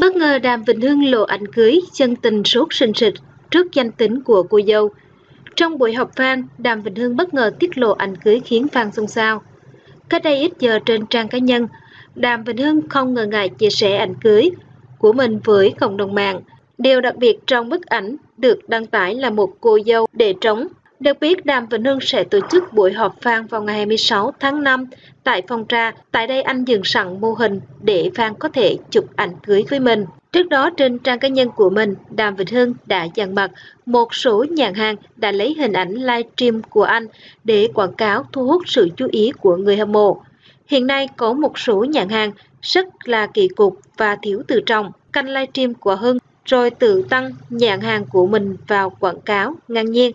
Bất ngờ Đàm Vĩnh Hưng lộ ảnh cưới, chân tình sốt sình sịch trước danh tính của cô dâu. Trong buổi họp fan, Đàm Vĩnh Hưng bất ngờ tiết lộ ảnh cưới khiến fan xôn xao. Cách đây ít giờ trên trang cá nhân, Đàm Vĩnh Hưng không ngờ ngại chia sẻ ảnh cưới của mình với cộng đồng mạng. Điều đặc biệt trong bức ảnh được đăng tải là một cô dâu để trống. Được biết, Đàm Vĩnh Hưng sẽ tổ chức buổi họp fan vào ngày 26 tháng 5 tại phòng trà. Tại đây anh dừng sẵn mô hình để fan có thể chụp ảnh cưới với mình. Trước đó trên trang cá nhân của mình, Đàm Vĩnh Hưng đã dàn mặt một số nhãn hàng đã lấy hình ảnh livestream của anh để quảng cáo thu hút sự chú ý của người hâm mộ. Hiện nay có một số nhãn hàng rất là kỳ cục và thiếu tự trọng canh livestream của Hưng rồi tự tăng nhãn hàng của mình vào quảng cáo ngang nhiên.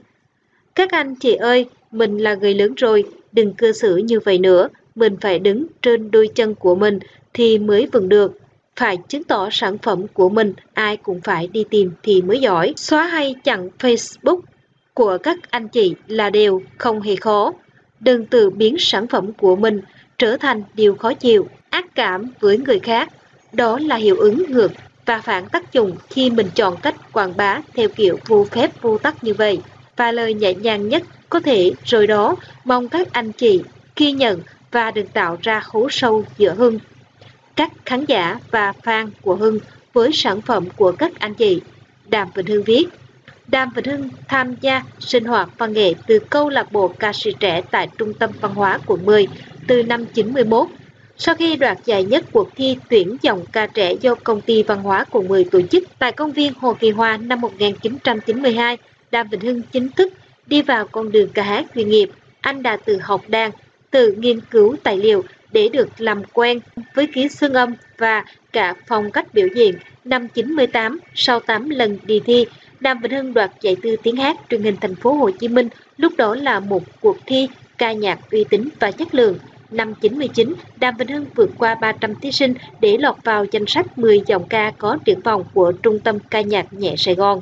Các anh chị ơi, mình là người lớn rồi, đừng cư xử như vậy nữa, mình phải đứng trên đôi chân của mình thì mới vững được. Phải chứng tỏ sản phẩm của mình, ai cũng phải đi tìm thì mới giỏi. Xóa hay chặn Facebook của các anh chị là điều không hề khó. Đừng tự biến sản phẩm của mình trở thành điều khó chịu, ác cảm với người khác. Đó là hiệu ứng ngược và phản tác dụng khi mình chọn cách quảng bá theo kiểu vô phép vô tắc như vậy. Và lời nhẹ nhàng nhất có thể rồi đó mong các anh chị ghi nhận và đừng tạo ra hố sâu giữa Hưng, các khán giả và fan của Hưng với sản phẩm của các anh chị. Đàm Vĩnh Hưng viết Đàm Vĩnh Hưng tham gia sinh hoạt văn nghệ từ câu lạc bộ ca sĩ trẻ tại Trung tâm Văn hóa quận 10 từ năm 91. Sau khi đoạt giải nhất cuộc thi tuyển dòng ca trẻ do Công ty Văn hóa quận 10 tổ chức tại công viên Hồ Kỳ Hoa năm 1992, Đàm Vĩnh Hưng chính thức đi vào con đường ca hát chuyên nghiệp. Anh đã tự học đàn, tự nghiên cứu tài liệu để được làm quen với ký xương âm và cả phong cách biểu diễn. Năm 98, sau 8 lần đi thi, Đàm Vĩnh Hưng đoạt giải tư tiếng hát truyền hình thành phố Hồ Chí Minh, lúc đó là một cuộc thi ca nhạc uy tín và chất lượng. Năm 99, Đàm Vĩnh Hưng vượt qua 300 thí sinh để lọt vào danh sách 10 giọng ca có triển vọng của Trung tâm ca nhạc nhẹ Sài Gòn.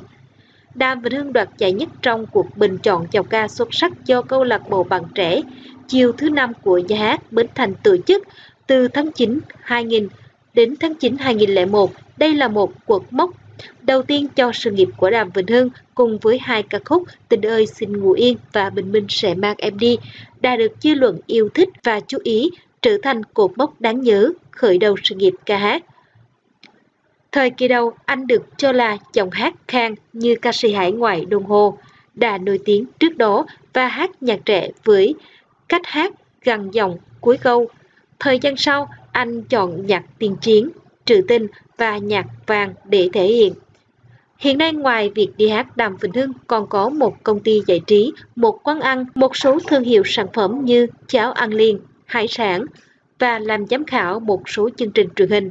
Đàm Vĩnh Hưng đoạt giải nhất trong cuộc bình chọn giọng ca xuất sắc do câu lạc bộ bạn trẻ chiều thứ năm của nhà hát Bến Thành tổ chức từ tháng 9 2000 đến tháng 9 2001. Đây là một cuộc mốc đầu tiên cho sự nghiệp của Đàm Vĩnh Hưng cùng với hai ca khúc Tình ơi xin ngủ yên và Bình minh sẽ mang em đi đã được dư luận yêu thích và chú ý trở thành cột mốc đáng nhớ khởi đầu sự nghiệp ca hát. Thời kỳ đầu, anh được cho là giọng hát khang như ca sĩ hải ngoại đồng hồ, đã nổi tiếng trước đó và hát nhạc trẻ với cách hát gần giọng cuối câu. Thời gian sau, anh chọn nhạc tiền chiến, trừ tinh và nhạc vàng để thể hiện. Hiện nay ngoài việc đi hát Đàm Vĩnh Hưng còn có một công ty giải trí, một quán ăn, một số thương hiệu sản phẩm như cháo ăn liền, hải sản và làm giám khảo một số chương trình truyền hình.